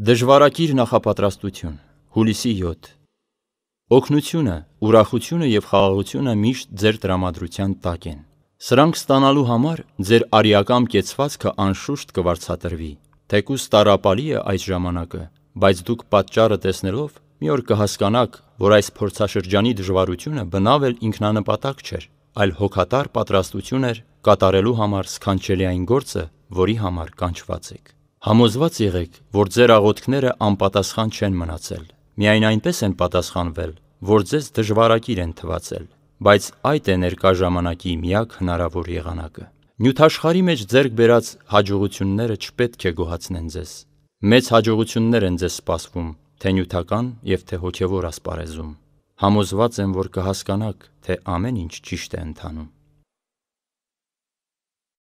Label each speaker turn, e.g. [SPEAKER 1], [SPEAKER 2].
[SPEAKER 1] Դժվարակիր նախապատրաստություն Հուլիսի 7 Օգնությունը, ուրախությունը և խաղաղությունը միշտ ձեր տրամադրության տակ են: Սրանք ստանալու համար ձեր արիակամ կեցվածքը անշուշտ կվարձատրվի: Թեկուզ տառապալի է այս ժամանակը, բայց դուք պատճառը տեսնելով մի օր կհասկանաք, որ այս փորձաշրջանի դժվարությունը բնավ էլ ինքնանպատակ չէր, այլ հոգատար պատրաստություն էր կատարելու համար սքանչելի այն գործը, որի համար կանչված եք: Համոզված եղեք, որ ձեր աղոթքները անպատասխան չեն մնացել: Միայն այնպես են պատասխանվել, որ ձեզ դժվարակիր են թվացել: Բայց այդ է ներկա ժամանակի միակ հնարավոր եղանակը: Նյութաշխարհի մեջ ձեռք բերած հաջողությունները չպետք է գոհացնեն ձեզ: Մեծ հաջողություններ են ձեզ սպասվում թե՛ նյութական և թե՛ հոգևոր ասպարեզում: Համոզված եմ, որ կհասկանաք, թե ամեն ինչ ճիշտ է ընթանում: